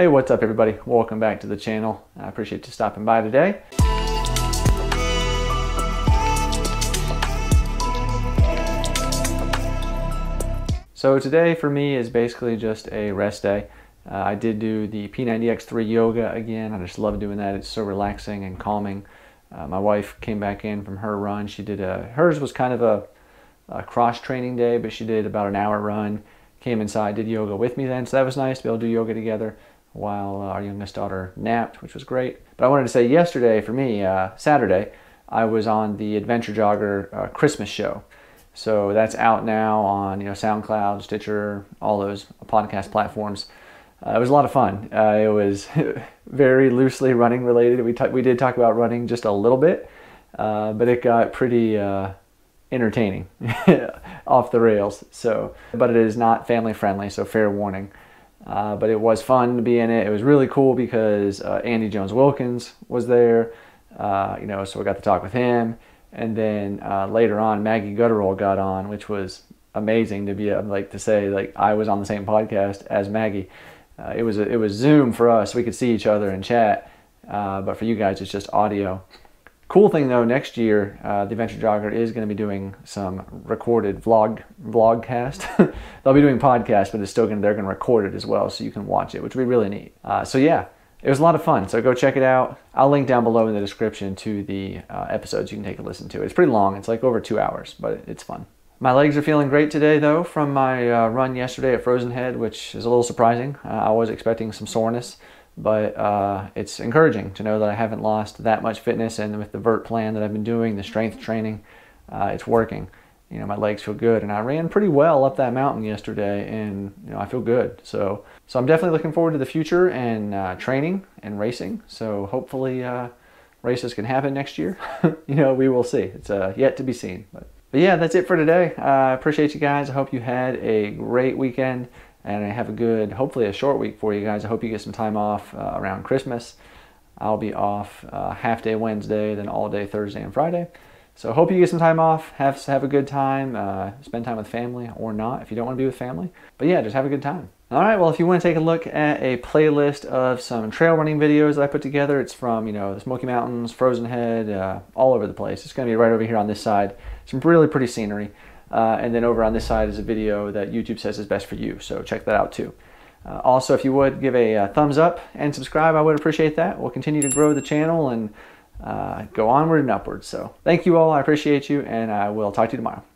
Hey, what's up everybody? Welcome back to the channel. I appreciate you stopping by today. So today for me is basically just a rest day. Uh, I did do the P90X3 yoga again. I just love doing that. It's so relaxing and calming. Uh, my wife came back in from her run. She did a, hers was kind of a, a cross training day, but she did about an hour run. Came inside, did yoga with me then, so that was nice to be able to do yoga together while uh, our youngest daughter napped, which was great. But I wanted to say yesterday for me, uh, Saturday, I was on the Adventure Jogger uh, Christmas show. So that's out now on you know SoundCloud, Stitcher, all those podcast platforms. Uh, it was a lot of fun. Uh, it was very loosely running related. We we did talk about running just a little bit, uh, but it got pretty entertaining off the rails. So, but it is not family friendly. So fair warning. Uh, but it was fun to be in it. It was really cool because uh, Andy Jones Wilkins was there, uh, you know, so we got to talk with him. And then uh, later on, Maggie Guterl got on, which was amazing to be like to say like I was on the same podcast as Maggie. Uh, it was a, it was Zoom for us; we could see each other and chat. Uh, but for you guys, it's just audio. Cool thing though, next year uh, the Adventure Jogger is going to be doing some recorded vlog vlogcast. They'll be doing podcasts, but it's still going they're going to record it as well, so you can watch it, which would be really neat. Uh, so yeah, it was a lot of fun. So go check it out. I'll link down below in the description to the uh, episodes. You can take a listen to it. It's pretty long. It's like over two hours, but it's fun. My legs are feeling great today though from my uh, run yesterday at Frozen Head, which is a little surprising. Uh, I was expecting some soreness but uh, it's encouraging to know that I haven't lost that much fitness and with the vert plan that I've been doing, the strength training, uh, it's working. You know, my legs feel good and I ran pretty well up that mountain yesterday and, you know, I feel good. So, so I'm definitely looking forward to the future and uh, training and racing. So hopefully uh, races can happen next year. you know, we will see. It's uh, yet to be seen. But, but yeah, that's it for today. I appreciate you guys. I hope you had a great weekend and I have a good, hopefully a short week for you guys. I hope you get some time off uh, around Christmas. I'll be off uh, half day Wednesday, then all day Thursday and Friday. So hope you get some time off, have have a good time, uh, spend time with family or not if you don't want to be with family. But yeah, just have a good time. All right, well, if you want to take a look at a playlist of some trail running videos that I put together, it's from, you know, the Smoky Mountains, Frozen Head, uh, all over the place. It's going to be right over here on this side. Some really pretty scenery. Uh, and then over on this side is a video that YouTube says is best for you. So check that out too. Uh, also, if you would give a, a, uh, thumbs up and subscribe, I would appreciate that. We'll continue to grow the channel and uh, go onward and upward. So thank you all. I appreciate you, and I will talk to you tomorrow.